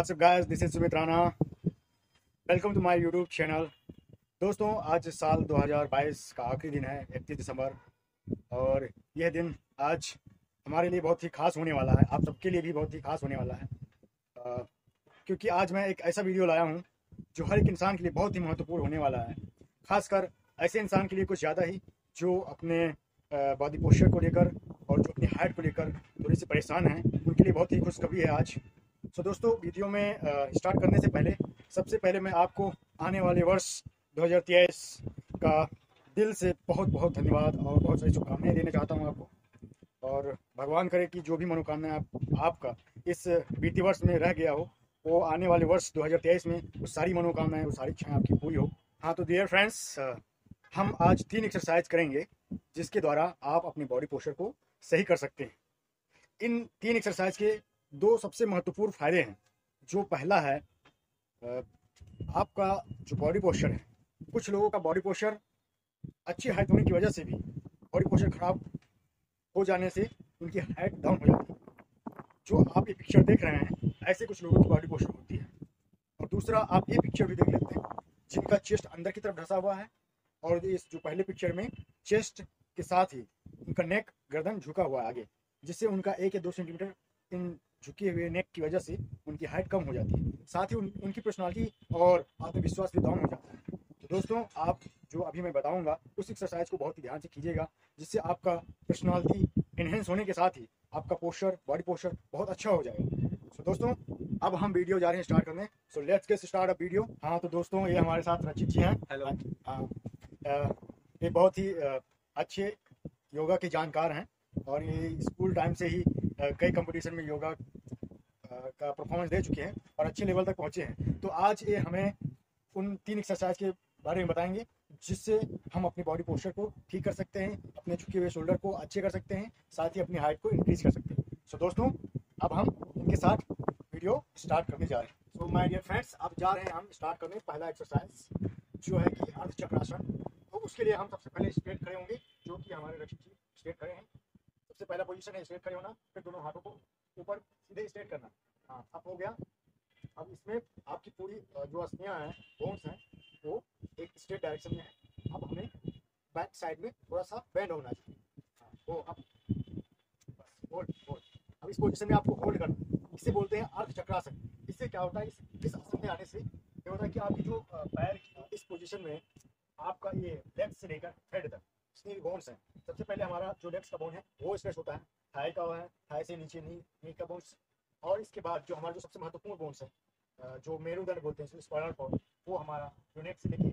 Up guys? This is Sumit Rana. Welcome to my YouTube channel. दोस्तों आज साल 2022 का आखिरी दिन है 31 दिसंबर और यह दिन आज हमारे लिए बहुत ही खास होने वाला है आप सबके लिए भी बहुत ही खास होने वाला है आ, क्योंकि आज मैं एक ऐसा वीडियो लाया हूँ जो हर एक इंसान के लिए बहुत ही महत्वपूर्ण होने वाला है खासकर ऐसे इंसान के लिए कुछ ज़्यादा ही जो अपने बॉडी पोस्चर को लेकर और जो अपनी हाइट को लेकर थोड़ी सी परेशान हैं उनके लिए बहुत ही खुशखबरी है आज सो दोस्तों वीडियो में स्टार्ट करने से पहले सबसे पहले मैं आपको आने वाले वर्ष 2023 का दिल से बहुत बहुत धन्यवाद और बहुत सारी शुभकामनाएँ देना चाहता हूँ आपको। और भगवान करे कि जो भी मनोकामनाएँ आप, आपका इस बीती वर्ष में रह गया हो वो आने वाले वर्ष 2023 में वो सारी मनोकामनाएँ वो सारी इच्छाएँ आपकी पूरी हो। हाँ तो डियर फ्रेंड्स हम आज तीन एक्सरसाइज करेंगे जिसके द्वारा आप अपनी बॉडी पोस्चर को सही कर सकते हैं। इन तीन एक्सरसाइज के दो सबसे महत्वपूर्ण फ़ायदे हैं। जो पहला है आपका जो बॉडी पोस्चर है, कुछ लोगों का बॉडी पोस्चर अच्छी हाइट होने की वजह से भी बॉडी पोस्चर खराब हो जाने से उनकी हाइट डाउन हो जाती है। जो आप ये पिक्चर देख रहे हैं, ऐसे कुछ लोगों की बॉडी पोस्चर होती है। और दूसरा, आप ये पिक्चर भी देख लेते हैं, जिनका चेस्ट अंदर की तरफ़ ढसा हुआ है और इस जो पहले पिक्चर में चेस्ट के साथ ही उनका नेक गर्दन झुका हुआ है आगे, जिससे उनका एक या दो सेंटीमीटर इन झुके हुए नेक की वजह से उनकी हाइट कम हो जाती है। साथ ही उन, उनकी पर्सनालिटी और आत्मविश्वास भी डाउन हो जाता है। तो दोस्तों आप जो अभी मैं बताऊँगा उस एक्सरसाइज को बहुत ही ध्यान से कीजिएगा जिससे आपका पर्सनालिटी इन्हेंस होने के साथ ही आपका पोस्चर बॉडी पोस्चर बहुत अच्छा हो जाएगा। तो दोस्तों अब हम वीडियो जा रहे हैं स्टार्ट करने। So let's get start a video हाँ तो दोस्तों ये हमारे साथ रचित जी हैं। हेलो हाँ ये बहुत ही अच्छे योगा के जानकार हैं। और ये स्कूल टाइम से ही कई कंपटीशन में योगा का परफॉर्मेंस दे चुके हैं और अच्छे लेवल तक पहुँचे हैं। तो आज ये हमें उन तीन एक्सरसाइज के बारे में बताएँगे जिससे हम अपनी बॉडी पोस्चर को ठीक कर सकते हैं अपने झुके हुए शोल्डर को अच्छे कर सकते हैं साथ ही अपनी हाइट को इंक्रीज कर सकते हैं। सो so, दोस्तों अब हम इनके साथ वीडियो स्टार्ट करने जा रहे हैं। सो माय डियर फ्रेंड्स अब जा रहे हैं हम स्टार्ट करने पहला एक्सरसाइज जो है कि अर्ध चक्रासन तो उसके लिए हम सबसे पहले स्ट्रेट खड़े होंगे जो कि हमारे रक्षित जी स्ट्रेट खड़े हैं। सबसे पहला पोजीशन है स्ट्रेट खड़े होना फिर दोनों हाथों को ऊपर सीधे स्ट्रेट करना हाँ अब हो गया अब इसमें आपकी पूरी अस्थियाँ हैं बोन्स हैं, वो एक स्ट्रेट डायरेक्शन में है। अब हमें बैक साइड में थोड़ा सा बेंड होना चाहिए। हाँ वो अब बस होल्ड होल्ड अब इस पोजीशन में आपको होल्ड करना इसे बोलते हैं अर्ध चक्रासन। इससे क्या होता है? इस इस आसन में आने से ये होता है कि आपकी जो पैर इस पोजीशन में आपका ये लेफ़्ट से लेकर हेड तक जितनी बोन्स हैं। सबसे पहले हमारा जो लेफ़्ट का बोन है, वो स्ट्रेच होता है। थाई का है थाई से नीचे नी नी का बोन्स और इसके बाद जो हमारा जो सबसे महत्वपूर्ण बोन्स है जो मेरुदंड बोलते हैं स्पाइनल कॉर्ड, वो हमारा जो नेक से लेके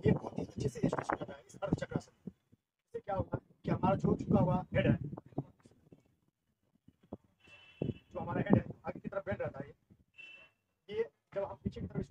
ये बहुत ही अच्छे से स्ट्रेच करता है इस अर्ध चक्रासन इससे क्या होता है कि हमारा जो झुका हुआ हेड है, जो हमारा हेड है, आगे की तरफ़ बेंड रहता है ये। जब हम पीछे की तरफ़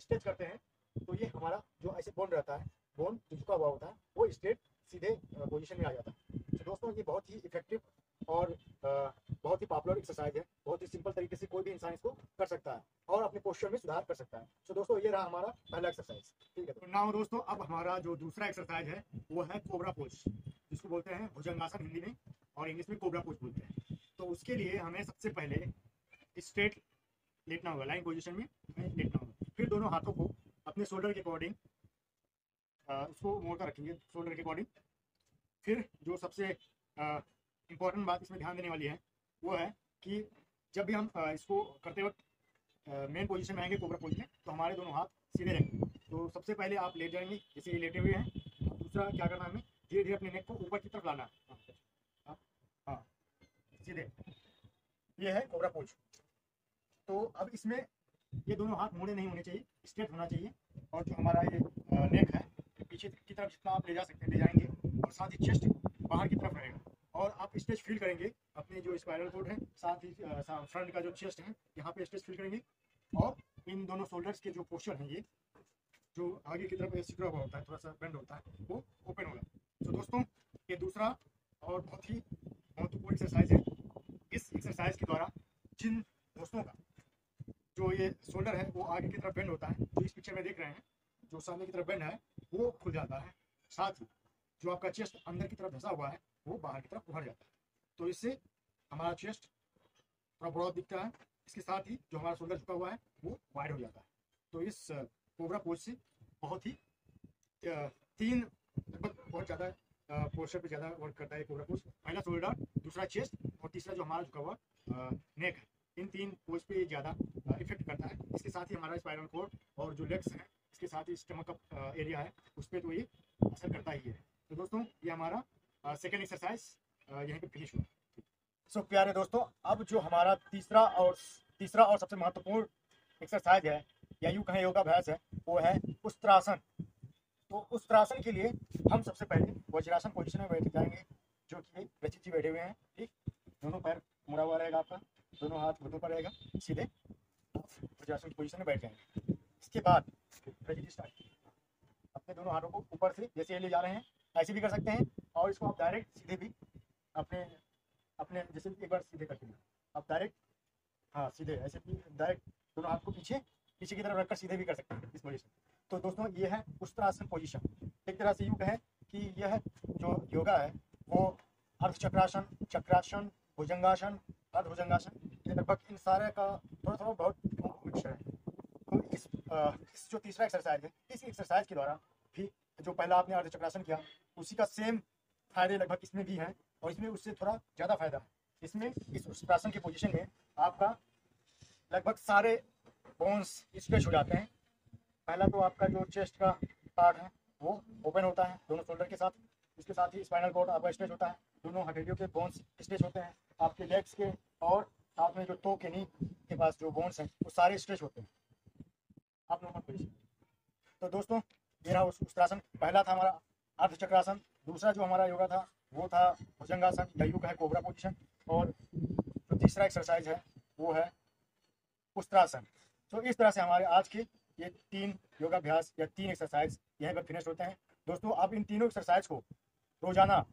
स्ट्रेच करते हैं तो ये हमारा जो ऐसे बोन रहता है बोन जो झुका हुआ होता है, वो स्ट्रेट सीधे पोजिशन में आ जाता है। तो दोस्तों, ये बहुत ही इफ़ेक्टिव और बहुत ही पॉपुलर एक्सरसाइज है। बहुत ही सिंपल तरीके से कोई भी इंसान इसको कर सकता है और अपने पोस्टर में सुधार कर सकता है। तो दोस्तों, ये रहा हमारा पहला एक्सरसाइज ठीक है? तो नाउ दोस्तों, अब हमारा जो दूसरा एक्सरसाइज है, वो है कोबरा पोज जिसको बोलते हैं भुजंगासन हिंदी में और इंग्लिश में कोबरा पोज बोलते हैं। तो उसके लिए हमें सबसे पहले स्ट्रेट लेटना होगा लाइन पोजिशन में लेटना होगा। फिर दोनों हाथों को अपने शोल्डर के अकॉर्डिंग उसको मोड़कर रखेंगे शोल्डर के अकॉर्डिंग फिर जो सबसे इम्पोर्टेंट बात इसमें ध्यान देने वाली है, वो है कि जब भी हम इसको करते वक्त मेन पोजीशन में आएँगे कोबरा पोज में तो हमारे दोनों हाथ सीधे रहेंगे। तो सबसे पहले आप लेट जाएँगे जैसे ये लेटे हुए हैं दूसरा क्या करना है हमें धीरे धीरे अपने नेक को ऊपर की तरफ़ लाना है। हाँ, हाँ सीधे। ये है कोबरा पोज तो अब इसमें ये दोनों हाथ मुड़े नहीं होने चाहिए स्ट्रेट होना चाहिए और जो हमारा ये नेक है पीछे की तरफ़ जितना आप ले जा सकते हैं ले जाएँगे और साथ ही चेस्ट बाहर की तरफ़ रहेगा। और आप स्टेज फील करेंगे, अपने जो स्पाइरल कोड है, साथ ही फ्रंट का जो चेस्ट है, यहाँ पे स्टेज फील करेंगे। और इन दोनों शोल्डर्स के जो पोस्चर हैं ये, जो आगे की तरफ़ सिकड़ा हुआ होता है, थोड़ा सा बेंड होता है, वो ओपन होगा तो दोस्तों, ये दूसरा और बहुत ही महत्वपूर्ण एक्सरसाइज है। इस एक्सरसाइज के द्वारा जिन दोस्तों का जो ये शोल्डर है, वो आगे की तरफ़ बेंड होता है, जो इस पिक्चर में देख रहे हैं, जो सामने की तरफ़ बेंड है, वो खुल जाता है। साथ ही जो आपका चेस्ट अंदर की तरफ़ धंसा हुआ है वो बाहर की तरफ़ उभर जाता है। तो इससे हमारा चेस्ट थोड़ा ब्रॉड दिखता है। इसके साथ ही जो हमारा शोल्डर झुका हुआ है, वो वाइड हो जाता है। तो इस कोबरा पोज से बहुत ही तीन, लगभग बहुत ज़्यादा पोस्टर पे ज़्यादा वर्क करता है कोबरा पोज पहला शोल्डर दूसरा चेस्ट और तीसरा जो हमारा झुका हुआ नेक है। इन तीन पोज पे ज़्यादा इफ़ेक्ट करता है। इसके साथ ही हमारा स्पाइनल कोड और जो लेग्स हैं, इसके साथ ही स्टमक एरिया है, उस पर तो ये असर करता ही है। तो दोस्तों, ये हमारा सेकेंड एक्सरसाइज यहीं पे फिनिश हुआ। सो प्यारे दोस्तों, अब जो हमारा तीसरा और तीसरा और सबसे महत्वपूर्ण एक्सरसाइज है, या यूँ कहें योगा योगाभ्यास है, वो है उस्त्रासन तो उस्त्रासन के लिए हम सबसे पहले वज्रासन पोजिशन में बैठ जाएँगे, जो कि रचित जी बैठे हुए हैं, ठीक? दोनों पैर मुड़ा हुआ रहेगा आपका, दोनों हाथ घुटनों पर रहेगा, सीधे वज्रासन पोजिशन में बैठ जाएँगे। इसके बाद रचित स्टार्ट अपने दोनों हाथों को ऊपर से, जैसे ये ले जा रहे हैं, ऐसे भी कर सकते हैं। और इसको आप डायरेक्ट सीधे भी अपने अपने जैसे एक बार सीधे करके आप डायरेक्ट हाँ सीधे ऐसे डायरेक्ट दोनों हाथ को पीछे पीछे की तरफ़ रखकर सीधे भी कर सकते हैं इस पोजीशन तो दोस्तों ये है उस्त्रासन पोजिशन एक तरह से यूँ कहें कि यह जो योगा है वो अर्ध चक्रासन भुजंगासन अर्ध भुजंगासन ये लगभग इन सारे का थोड़ा थोड़ा बहुत मिक्सचर है। तो इस, अ, इस जो तीसरा एक्सरसाइज है इस एक्सरसाइज के द्वारा भी जो पहला आपने अर्ध चक्रासन किया उसी का सेम फ़ायदे लगभग इसमें भी हैं और इसमें उससे थोड़ा ज़्यादा फ़ायदा है। इसमें इस उस्त्रासन की पोजीशन में आपका लगभग सारे बोन्स स्ट्रेच हो जाते हैं। पहला तो आपका जो चेस्ट का पार्ट है, वो ओपन होता है दोनों शोल्डर के साथ। इसके साथ ही स्पाइनल कॉर्ड आपका स्ट्रेच होता है। दोनों हथेलियों के बोन्स स्ट्रेच होते हैं। आपके लेग्स के और साथ में जो तो के नी के पास जो बोन्स हैं, वो सारे स्ट्रेच होते हैं। आप नॉर्मल पोजीशन तो दोस्तों ये रहा उस उस्त्रासन पहला था हमारा अर्ध चक्रासन दूसरा जो हमारा योगा था, वो था भुजंगासन या यूँ है कोबरा पोजीशन और जो तीसरा एक्सरसाइज है, वो है उस्त्रासन तो इस तरह से हमारे आज के ये तीन योगाभ्यास या तीन एक्सरसाइज यहीं पर फिनिश होते हैं। दोस्तों, आप इन तीनों एक्सरसाइज को रोज़ाना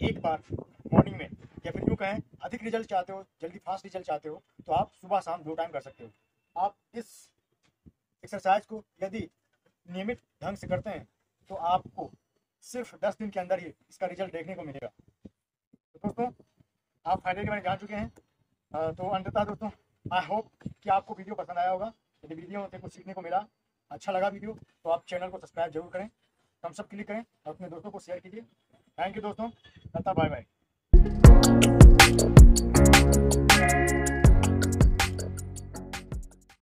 एक बार मॉर्निंग में या फिर यूँ कहें, अधिक रिज़ल्ट चाहते हो, जल्दी फास्ट रिज़ल्ट चाहते हो तो आप सुबह शाम दो टाइम कर सकते हो। आप इस एक्सरसाइज को यदि नियमित ढंग से करते हैं तो आपको सिर्फ़ दस दिन के अंदर ही इसका रिज़ल्ट देखने को मिलेगा। तो दोस्तों, आप फ़ायदे के बारे में जान चुके हैं। तो अंततः दोस्तों आई होप कि आपको वीडियो पसंद आया होगा। यदि वीडियो में कुछ सीखने को मिला अच्छा लगा वीडियो तो आप चैनल को सब्सक्राइब ज़रूर करें। हम सब क्लिक करें और अपने दोस्तों को शेयर कीजिए। थैंक यू दोस्तों। तथा बाय बाय